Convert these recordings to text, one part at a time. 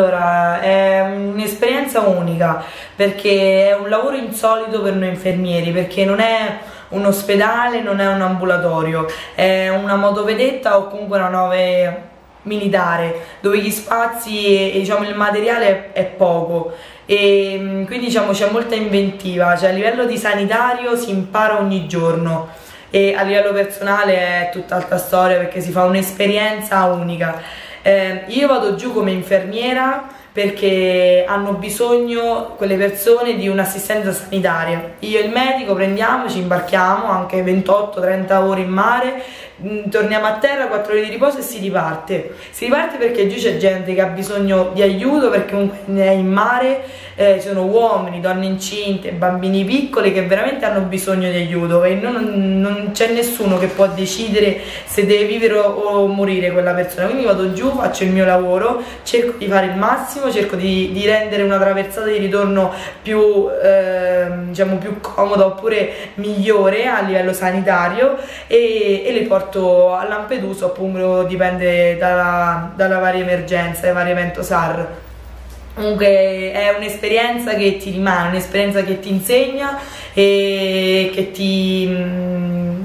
Allora, è un'esperienza unica perché è un lavoro insolito per noi infermieri, perché non è un ospedale, non è un ambulatorio, è una motovedetta o comunque una nave militare dove gli spazi e, diciamo, il materiale è poco e quindi diciamo c'è molta inventiva, cioè a livello di sanitario si impara ogni giorno e a livello personale è tutt'altra storia perché si fa un'esperienza unica. Eh, io vado giù come infermiera perché hanno bisogno quelle persone di un'assistenza sanitaria. Io e il medico prendiamo, ci imbarchiamo anche 28-30 ore in mare, mm, torniamo a terra, 4 ore di riposo e si riparte. Si riparte perché giù c'è gente che ha bisogno di aiuto perché comunque è in mare, eh, ci sono uomini, donne incinte, bambini piccoli che veramente hanno bisogno di aiuto e non, non c'è nessuno che può decidere se deve vivere o, o morire quella persona. Quindi vado giù, faccio il mio lavoro, cerco di fare il massimo cerco di, di rendere una traversata di ritorno più, eh, diciamo, più comoda oppure migliore a livello sanitario e, e le porto a Lampedusa, appunto dipende dalla, dalla varia emergenza, dai vari evento SAR. Comunque è un'esperienza che ti rimane, un'esperienza che ti insegna e che ti, mm,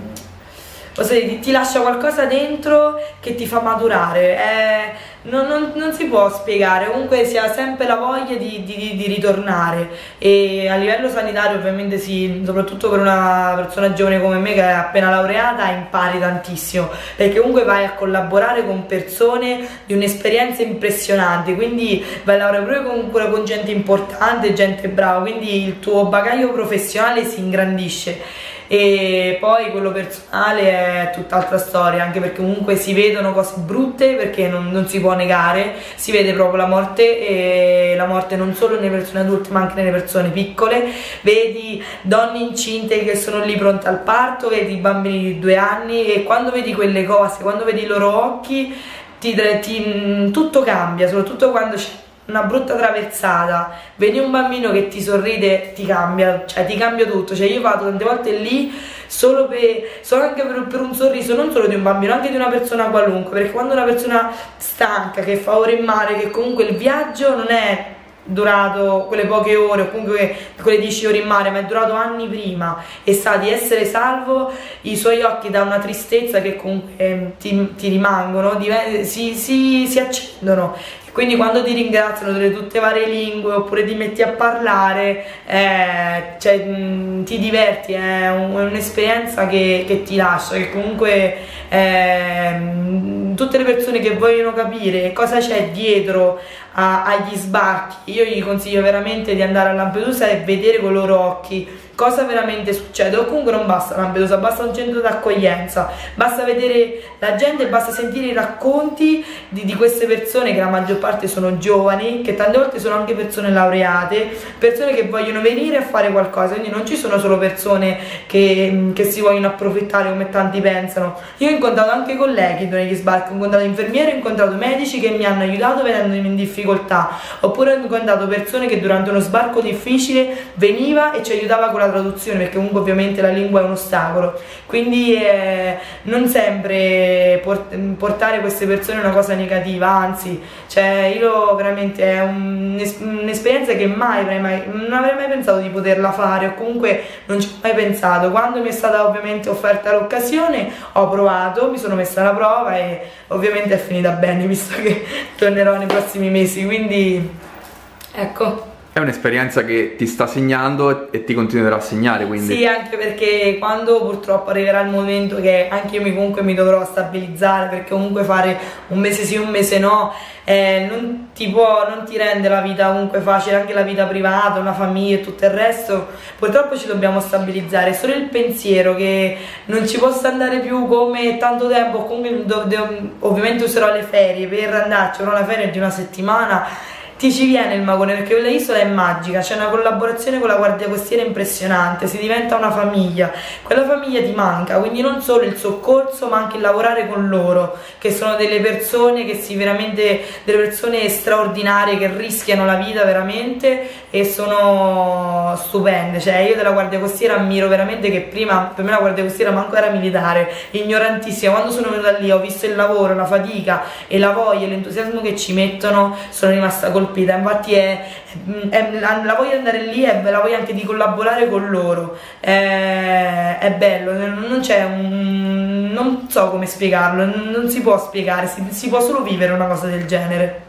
ti, ti lascia qualcosa dentro che ti fa maturare. È, non, non, non, si può spiegare, comunque si ha sempre la voglia di, di, di, ritornare. E a livello sanitario ovviamente sì, soprattutto per una persona giovane come me che è appena laureata impari tantissimo. Perché comunque vai a collaborare con persone di un'esperienza impressionante, quindi vai a lavorare proprio con, con gente importante, gente brava, quindi il tuo bagaglio professionale si ingrandisce e poi quello personale è tutt'altra storia anche perché comunque si vedono cose brutte perché non, non, si può negare. Si vede proprio la morte e la morte non solo nelle persone adulte ma anche nelle persone piccole. Vedi donne incinte che sono lì pronte al parto vedi bambini di due anni e quando vedi quelle cose quando vedi i loro occhi ti, ti, tutto cambia soprattutto quando c'è una brutta traversata, vedi un bambino che ti sorride, ti cambia, cioè ti cambia tutto, cioè io vado tante volte lì solo, per, solo anche per, per, un sorriso, non solo di un bambino, anche di una persona qualunque, perché quando una persona stanca, che fa ore in mare, che comunque il viaggio non è durato quelle poche ore o comunque quelle 10 ore in mare ma è durato anni prima e sa di essere salvo i suoi occhi da una tristezza che comunque eh, ti, ti rimangono si, si, si accendono quindi quando ti ringraziano delle tutte varie lingue oppure ti metti a parlare eh, cioè, mh, ti diverti è, un, un'esperienza che, che, ti lascia che comunque eh, tutte le persone che vogliono capire cosa c'è dietro a, agli sbarchi io gli consiglio veramente di andare a Lampedusa e vedere con i loro occhi cosa veramente succede. O comunque non basta Lampedusa, basta un centro d'accoglienza basta vedere la gente, basta sentire i racconti di, di, queste persone che la maggior parte sono giovani che tante volte sono anche persone laureate persone che vogliono venire a fare qualcosa. Quindi non ci sono solo persone che, che si vogliono approfittare come tanti pensano. Io ho incontrato anche colleghi durante gli sbarchi ho incontrato infermieri, ho incontrato medici che mi hanno aiutato vedendomi in difficoltà. Oppure ho incontrato persone che durante uno sbarco difficile veniva e ci aiutava con la la traduzione perché comunque ovviamente la lingua è un ostacolo. Quindi eh, non sempre port portare queste persone è una cosa negativa anzi cioè io veramente è un'esperienza che mai avrei mai non avrei mai pensato di poterla fare o comunque non ci ho mai pensato. Quando mi è stata ovviamente offerta l'occasione ho provato mi sono messa alla prova e ovviamente è finita bene visto che tornerò nei prossimi mesi. Quindi ecco è un'esperienza che ti sta segnando e ti continuerà a segnare quindi. Sì anche perché quando purtroppo arriverà il momento che anche io mi, comunque mi dovrò stabilizzare perché comunque fare un mese sì un mese no eh, non ti può non ti rende la vita comunque facile anche la vita privata una famiglia e tutto il resto. Purtroppo ci dobbiamo stabilizzare. Solo il pensiero che non ci possa andare più come tanto tempo comunque ovviamente userò le ferie per andarci una ferie di una settimana ti ci viene il magone perché quella isola è magica, c'è una collaborazione con la guardia costiera impressionante, si diventa una famiglia, quella famiglia ti manca, quindi non solo il soccorso ma anche il lavorare con loro, che sono delle persone che si veramente, delle persone straordinarie che rischiano la vita veramente e sono stupende, cioè io della guardia costiera ammiro veramente che prima per me la guardia costiera manco era militare, ignorantissima, quando sono venuta lì ho visto il lavoro, la fatica e la voglia l'entusiasmo che ci mettono, sono rimasta colpita colpita, infatti è, è, la voglio andare lì e la voglio anche di collaborare con loro, è, è bello, non c'è un... non so come spiegarlo, non si può spiegare, si, si può solo vivere una cosa del genere.